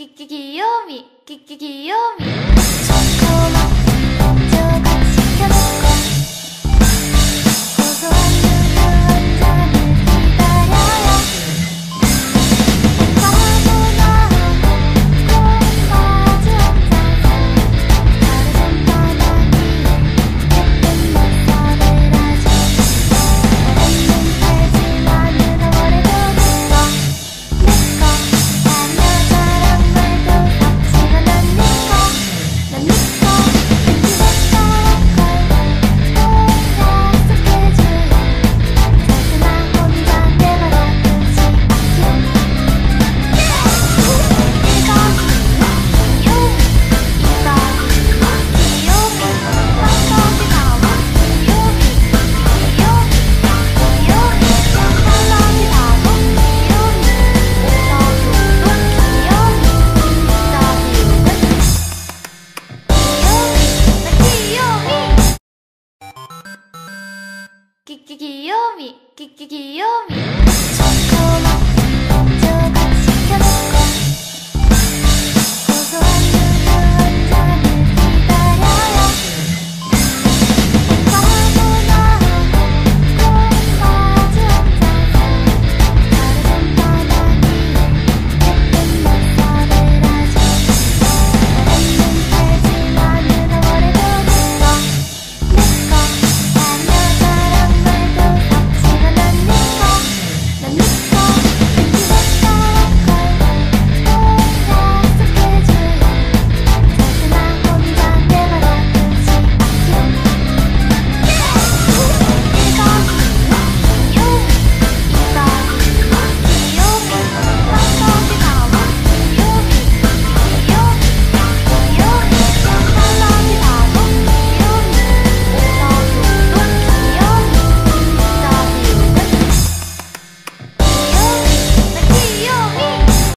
きききよみきききよみ。きききキみきききよキ